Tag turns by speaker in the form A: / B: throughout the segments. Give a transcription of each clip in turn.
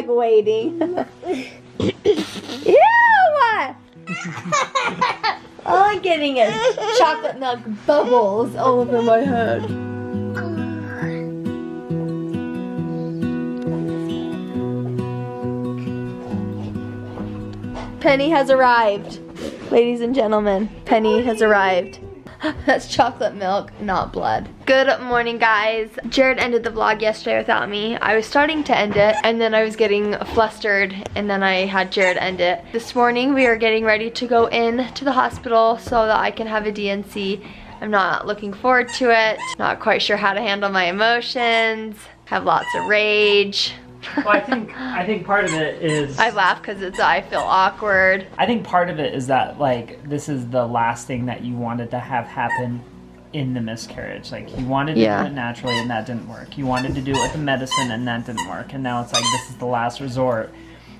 A: like waiting. Ew! All I'm getting is chocolate milk bubbles all over my head. Penny has arrived. Ladies and gentlemen, Penny has arrived. That's chocolate milk, not blood. Good morning, guys. Jared ended the vlog yesterday without me. I was starting to end it, and then I was getting flustered, and then I had Jared end it. This morning, we are getting ready to go in to the hospital so that I can have a D&C. I'm not looking forward to it. Not quite sure how to handle my emotions. Have lots of rage.
B: Well, I think I think part of it is
A: I laugh because it's I feel awkward.
B: I think part of it is that like this is the last thing that you wanted to have happen in the miscarriage. Like you wanted to
A: Yeah.
B: do it naturally and that didn't work. You wanted to do it with the medicine and that didn't work. And now it's like this is the last resort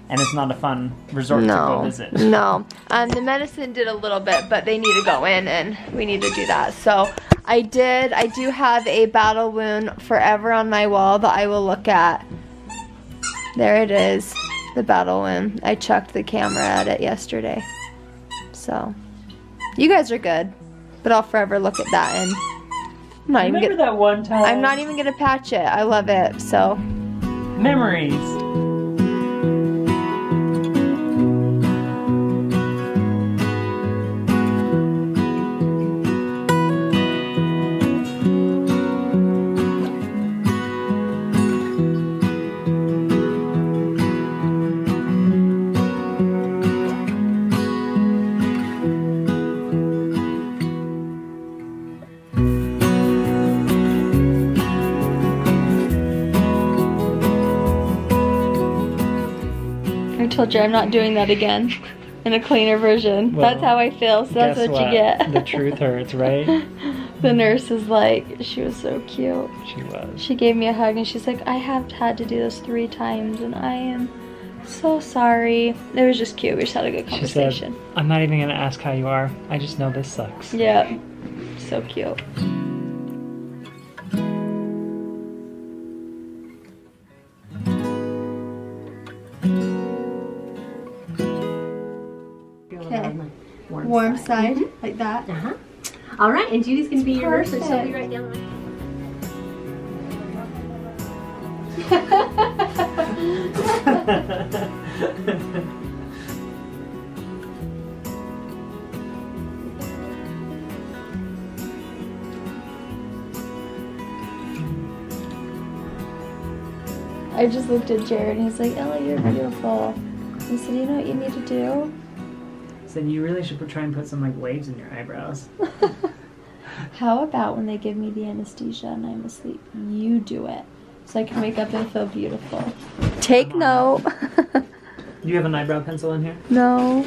B: and it's not a fun resort to go
A: No,
B: visit.
A: no. Um, the medicine did a little bit, but they need to go in and we need to do that. So I did, I do have a battle wound forever on my wall that I will look at. There it is, the battle wound. I chucked the camera at it yesterday. So, you guys are good, but I'll forever look at that and I'm not even gonna,
B: that one time?
A: I'm not even gonna patch it. I love it, so.
B: memories.
A: You I'm not doing that again in a cleaner version.
B: Well,
A: that's how I feel, so that's
B: Guess
A: what, you get.
B: The truth hurts, right?
A: the nurse is like, she was so cute.
B: She was.
A: She gave me a hug and she's like, I have had to do this three times and I am so sorry. It was just cute. We just had a good
B: She said,
A: conversation.
B: I'm not even gonna ask how you are. I just know this sucks.
A: Yeah, so cute.
C: Warm,
A: Warm side, like that.
C: Uh-huh. All right, and Judy's gonna be your nurse, so she'll be right down.
A: I just looked at Jared and he's like, Ella, you're beautiful. I said, you know what you need to do?
B: So you really should put, try and put some like waves in your eyebrows.
A: How about when they give me the anesthesia and I'm asleep, you do it so I can wake up and feel beautiful. Take note.
B: Do you have an eyebrow pencil in here?
A: no,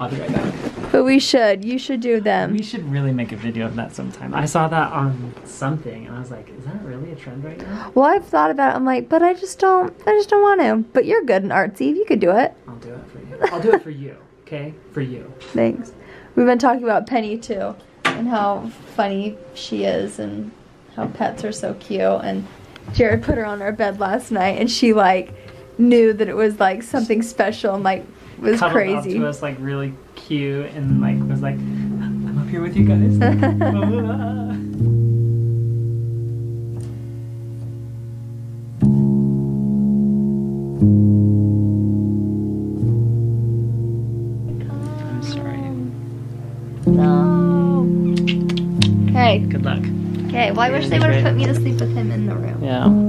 B: I'll be right back.
A: but we should. You should do them.
B: We should really make a video of that sometime. I saw that on something and I was like, is that really a trend right now?
A: Well, I've thought about it. I'm like, but I just don't. I just don't want to. But you're good and artsy. You could do it.
B: I'll do it for you. I'll do it for you, okay? For you.
A: Thanks. We've been talking about Penny too, and how funny she is, and how pets are so cute. And Jared put her on our bed last night, and she like knew that it was like something special, and like was
B: Cuddled up
A: crazy.
B: to us like really cute and like was like, I'm up here with you guys.
A: I wish they would have put me to sleep with him in the room.
B: Yeah.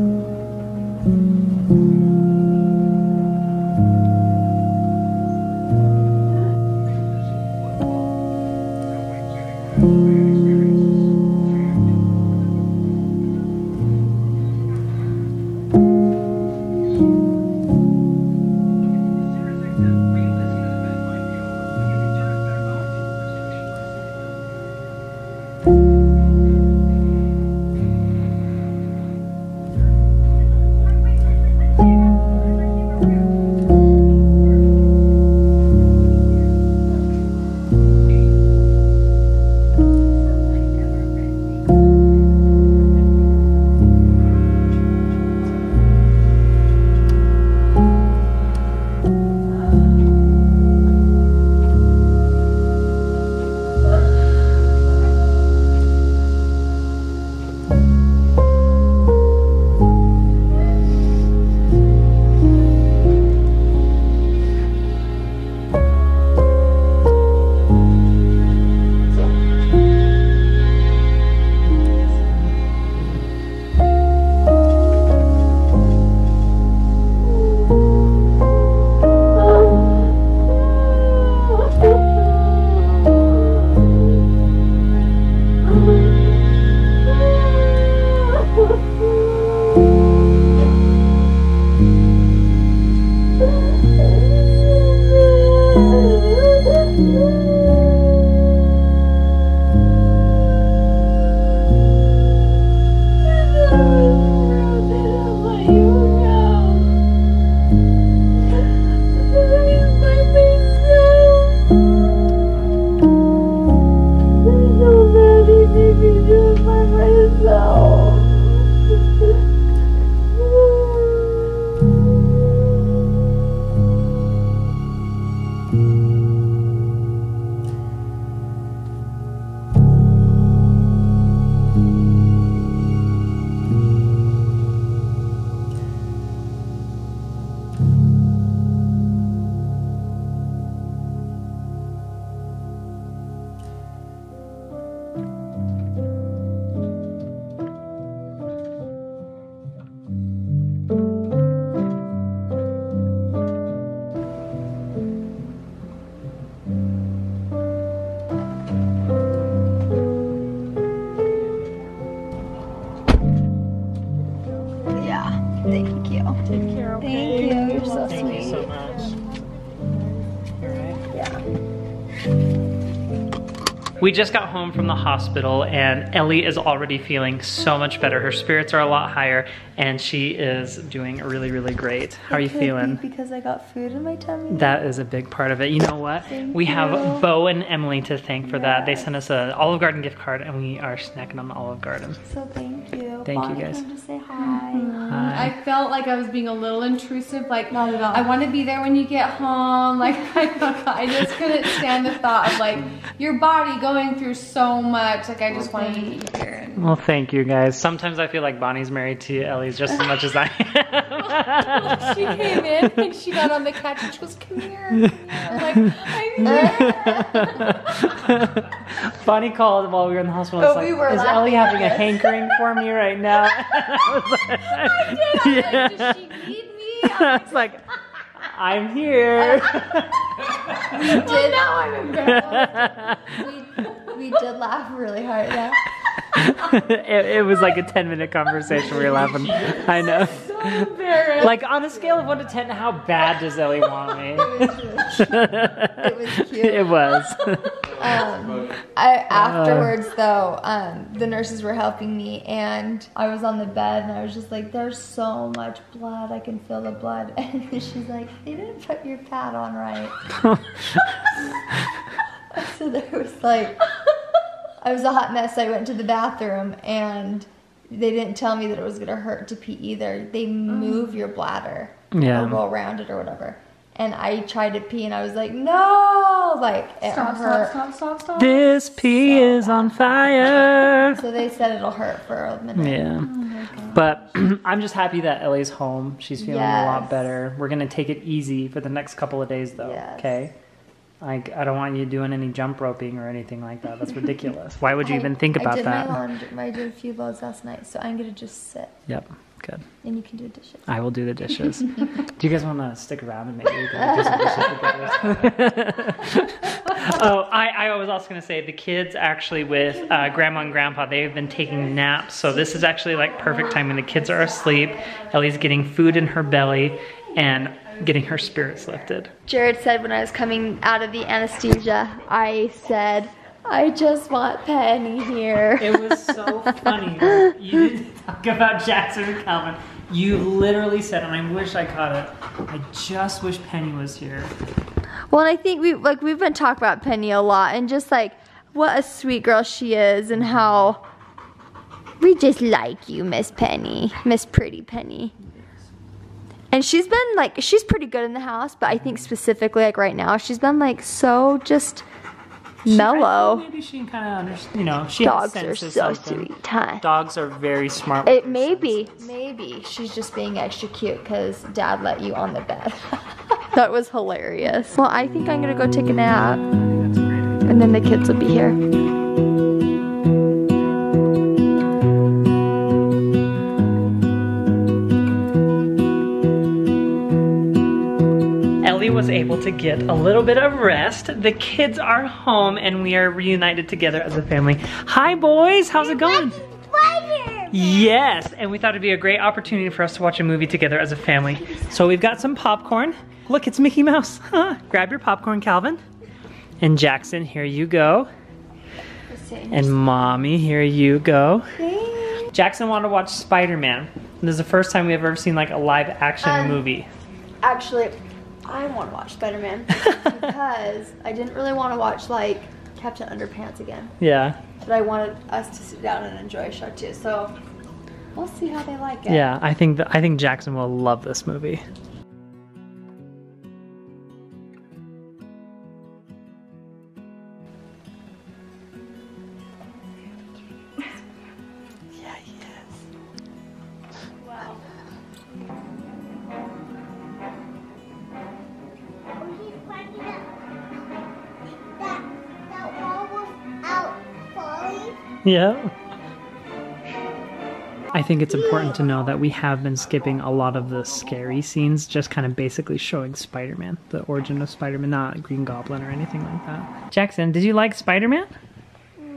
B: We just got home from the hospital and Ellie is already feeling so much better. Her spirits are a lot higher and she is doing really, really great. How are you
A: Could be
B: feeling?
A: Because I got food in my tummy.
B: That is a big part of it. You know what?
A: Thank
B: we have
A: you.
B: Bo and Emily to thank for that. They sent us an Olive Garden gift card and we are snacking on the Olive Garden.
A: So thank you.
B: Thank you,
A: Bonnie
B: guys.
D: I felt like I was being a little intrusive. Like,
A: Not at all.
D: I want to be there when you get home. Like, I, just couldn't stand the thought of like your body going through so much. Like, I just wanted to be here. And
B: Well, thank you guys. Sometimes I feel like Bonnie's married to Ellie's just as much as I am.
D: she came in and she got on the couch and she goes, "Come here." I'm like, I'm here.
B: Bonnie called while we were in the hospital.
A: Oh,
B: It's like,
A: we were
B: is Ellie having a hankering for me right now? I was like,
D: I did. I'm like, Does she need me? I'm
B: was like, I'm here.
A: We
D: like,
A: did.
D: Oh, now I'm embarrassed.
A: we, we did laugh really hard though.
B: it, it was like a 10 minute conversation. We were laughing. I know.
D: so embarrassed.
B: Like on a scale of 1 to 10, how bad does Ellie want me?
A: It was cute.
B: It was.
A: Um, I afterwards though, um, the nurses were helping me, and I was on the bed, and I was just like, "There's so much blood. I can feel the blood." And she's like, "They didn't put your pad on right." so there was like, I was a hot mess. I went to the bathroom, and they didn't tell me that it was gonna hurt to pee either. They mm. move your bladder
B: Yeah.
A: or go around it or whatever. And I tried to pee, and I was like, "No!" Like it
D: Stop,
A: hurt.
D: stop, stop, stop, stop.
B: this pee is on fire.
A: So they said it'll hurt for a minute.
B: Yeah. Oh but I'm just happy that Ellie's home. She's feeling a lot better. We're going to take it easy for the next couple of days, though.
A: Yes.
B: Okay? Like, I don't want you doing any jump roping or anything like that. That's ridiculous. Why would you
A: I-
B: even think about
A: I
B: about
A: did
B: that?
A: My laundry, I did a few loads last night, so I'm gonna just sit
B: Yep. Good.
A: and you can do dishes.
B: I will do the dishes. do you guys want to stick around and maybe we can do some dishes together? oh, I, I was also going to say the kids actually with uh, grandma and grandpa, they've been taking naps. So this is actually like perfect time when the kids are asleep. Ellie's getting food in her belly and getting her spirits lifted.
A: Jared said when I was coming out of the anesthesia, I said, I just want Penny here.
B: It was so funny. You didn't talk about Jackson and Calvin. You literally said, and I wish I caught it, I just wish Penny was here.
A: Well, I think we like we've been talking about Penny a lot, and just like what a sweet girl she is, and how we just like you, Miss Penny, Miss Pretty Penny. And she's been like she's pretty good in the house, but I think mm-hmm. specifically like right now, she's been like so just mellow.
B: Maybe she can kind of understand, you know, she
A: Dogs
B: has
A: are
B: senses
A: so
B: something.
A: sweet, huh?
B: Dogs are very smart.
A: It may be, maybe she's just being extra cute because dad let you on the bed. that was hilarious. Well, I think I'm gonna go take a nap and then the kids will be here.
B: Was able to get a little bit of rest. The kids are home and we are reunited together as a family. Hi boys, how's it going? Yes, and we thought it'd be a great opportunity for us to watch a movie together as a family. So we've got some popcorn. Look, it's Mickey Mouse. Grab your popcorn, Calvin. And Jackson, here you go. And mommy, here you go. Jackson wanted to watch Spider-Man. This is the first time we've ever seen like a live action
A: Um,
B: movie.
A: Actually, I want to watch Spider-Man because I didn't really want to watch like Captain Underpants again,
B: Yeah.
A: but I wanted us to sit down and enjoy a show too. So we'll see how they like it.
B: Yeah, I think that I think Jackson will love this movie. Yeah. I think it's important to know that we have been skipping a lot of the scary scenes, just kind of basically showing Spider Man, the origin of Spider Man, not Green Goblin or anything like that. Jackson, did you like Spider Man?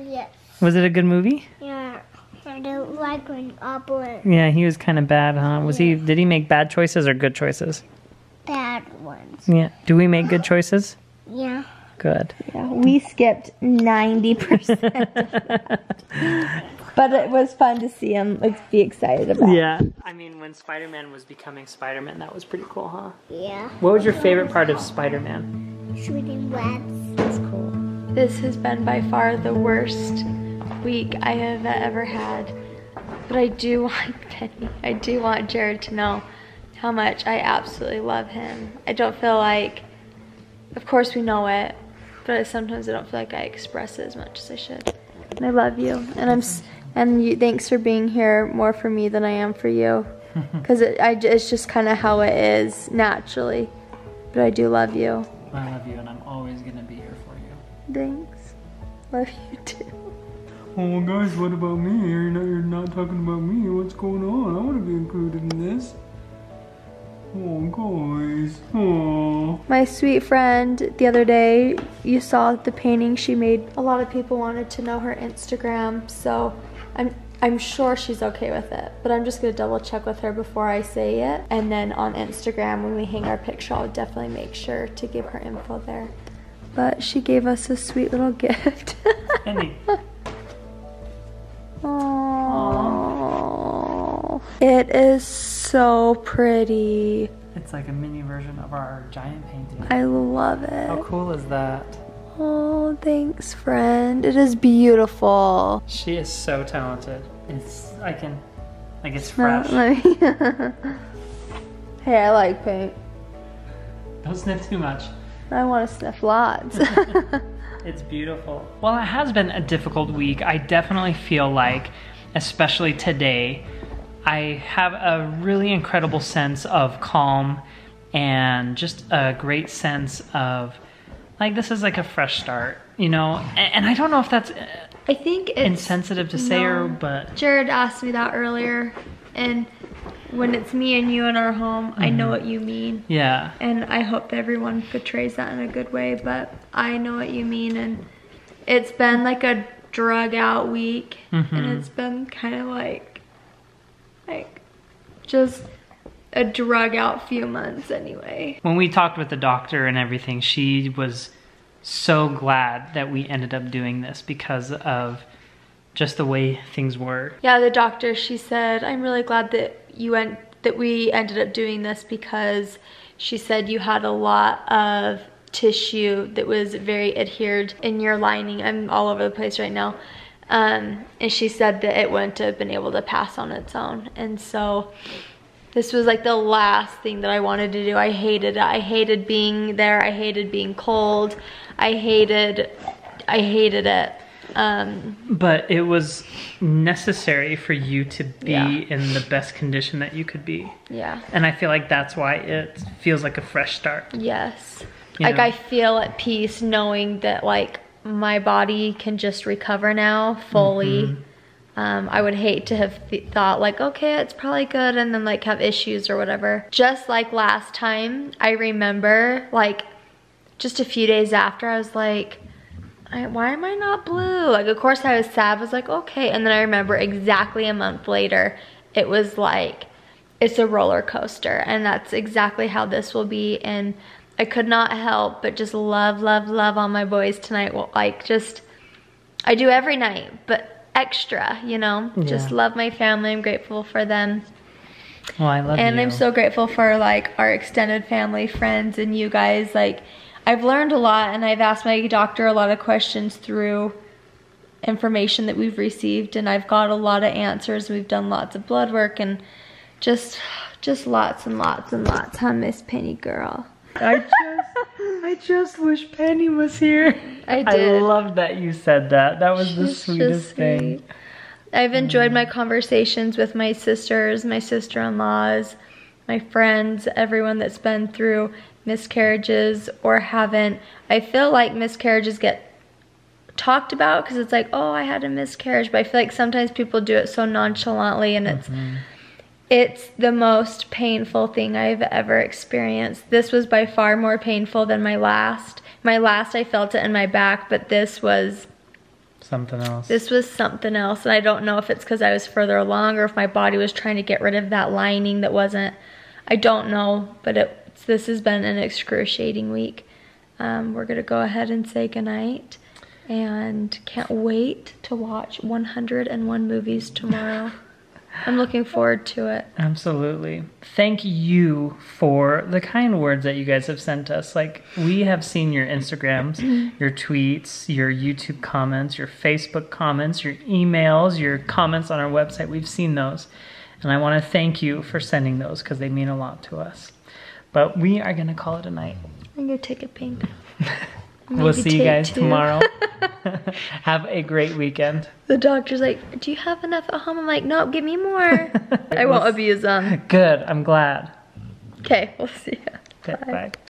E: Yes.
B: Was it a good movie?
E: Yeah. I don't like Green Goblin.
B: Yeah, he was kind of bad, huh? Was he? Did he make bad choices or good choices?
E: Bad ones.
B: Yeah. Do we make good choices?
E: Yeah.
B: Good.
A: Yeah, we skipped 90%. but it was fun to see him like, be excited about.
B: Yeah. I mean, when Spider-Man was becoming Spider-Man, that was pretty cool, huh?
E: Yeah.
B: What was your favorite part of Spider-Man?
E: Shooting webs.
B: That's cool.
A: This has been by far the worst week I have ever had. But I do want Penny, I do want Jared to know how much I absolutely love him. I don't feel like, of course we know it, but I, sometimes I don't feel like I express it as much as I should. And I love you, and I'm, and you, thanks for being here more for me than I am for you, because it, I, it's just kind of how it is naturally. But I do love you.
B: I love you, and I'm always gonna be here for you.
A: Thanks. Love you too.
B: Oh, guys, what about me? You're not, you're not talking about me. What's going on? I want to be included in this. Oh, guys. Oh.
A: My sweet friend, the other day, you saw the painting she made. A lot of people wanted to know her Instagram, so I'm I'm sure she's okay with it. But I'm just gonna double check with her before I say it. And then on Instagram, when we hang our picture, I'll definitely make sure to give her info there. But she gave us a sweet little gift.
B: Penny.
A: Aww. It is so pretty.
B: It's like a mini version of our giant painting.
A: I love it.
B: How cool is that?
A: Oh, thanks, friend. It is beautiful.
B: She is so talented. It's I can like it's fresh.
A: let me- hey, I like paint.
B: Don't sniff too much.
A: I want to sniff lots.
B: It's beautiful. Well, it has been a difficult week. I definitely feel like, especially today, I have a really incredible sense of calm and just a great sense of like this is like a fresh start, you know? And, and I don't know if that's uh,
A: I think it's
B: insensitive to say or but
A: Jared asked me that earlier, and when it's me and you in our home, I know what you mean.
B: yeah.
A: And I hope everyone portrays that in a good way, but I know what you mean. And it's been like a drug out week, and
B: Mhm.
A: it's been kind of like, just a drug out few months anyway.
B: When we talked with the doctor and everything, she was so glad that we ended up doing this because of just the way things were.
A: Yeah, the doctor, she said, I'm really glad that you went, that we ended up doing this because she said you had a lot of tissue that was very adhered in your lining. I'm all over the place right now. Um, and she said that it wouldn't have been able to pass on its own. And so this was like the last thing that I wanted to do. I hated it. I hated being there. I hated being cold. I hated, I hated it. Um,
B: But it was necessary for you to be
A: Yeah.
B: in the best condition that you could be.
A: yeah.
B: And I feel like that's why it feels like a fresh start.
A: Yes.
B: You
A: like
B: know?
A: I feel at peace knowing that like my body can just recover now fully.
B: Mm-hmm.
A: Um, I would hate to have th- thought like, okay, it's probably good, and then like have issues or whatever. Just like last time, I remember like just a few days after, I was like, I, why am I not blue? Like, of course I was sad. I was like, okay. And then I remember exactly a month later, it was like, it's a roller coaster. And that's exactly how this will be. And I could not help but just love, love, love all my boys tonight. Well, like, just, I do every night, but extra, you know? Just love my family. I'm grateful for them.
B: Well, I love
A: And
B: you.
A: I'm so grateful for like our extended family, friends, and you guys. Like, I've learned a lot, and I've asked my doctor a lot of questions through information that we've received, and I've got a lot of answers. We've done lots of blood work, and just, just lots and lots and lots. Huh, Miss Penny girl?
B: I just, I just wish Penny was here.
A: I did.
B: I love that you said that. That was the
A: She's just
B: sweetest thing.
A: I've enjoyed mm. my conversations with my sisters, my sister-in-laws, my friends, everyone that's been through miscarriages or haven't. I feel like miscarriages get talked about because it's like, oh, I had a miscarriage, but I feel like sometimes people do it so nonchalantly and it's mm-hmm. It's the most painful thing I've ever experienced. This was by far more painful than my last. My last I felt it in my back, but this was
B: Something else.
A: this was something else, and I don't know if it's because I was further along or if my body was trying to get rid of that lining that wasn't. I don't know, but it, this has been an excruciating week. um, we're gonna go ahead and say goodnight. And can't wait to watch 101 movies tomorrow. I'm looking forward to it.
B: Absolutely. Thank you for the kind words that you guys have sent us. Like, we have seen your Instagrams, your tweets, your YouTube comments, your Facebook comments, your emails, your comments on our website. We've seen those. And I want to thank you for sending those because they mean a lot to us. But we are going to call it a night.
A: I'm gonna take a pink.
B: we'll see you guys
A: two.
B: tomorrow. have a great weekend.
A: The doctor's like, Do you have enough at home? I'm like, No, give me more. I won't abuse them.
B: Good. I'm glad.
A: Okay, we'll see ya.
B: Okay, bye.